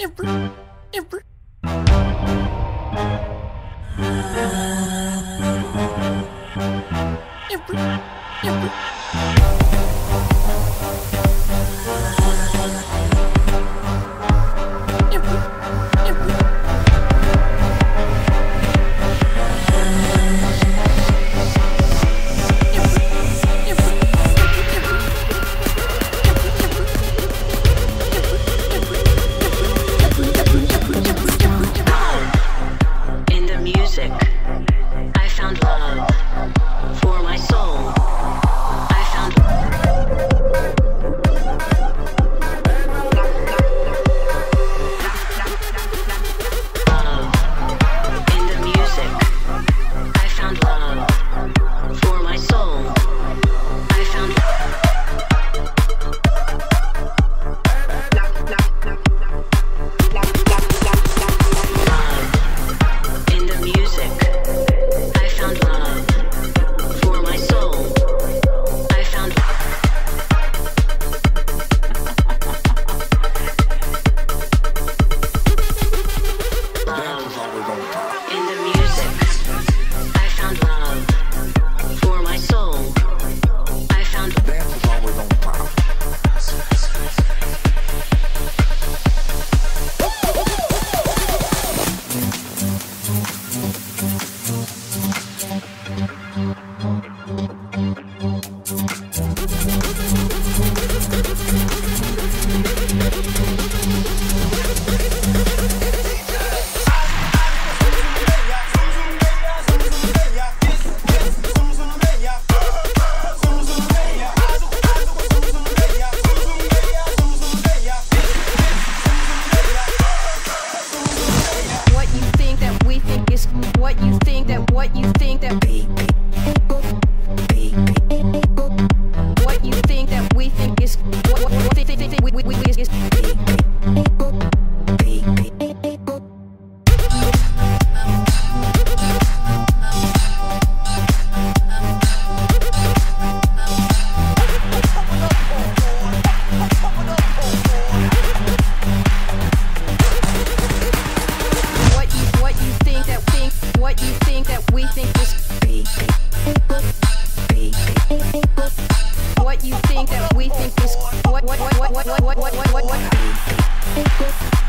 Every, every. think is what, what, what, what, what, what, what, what, what.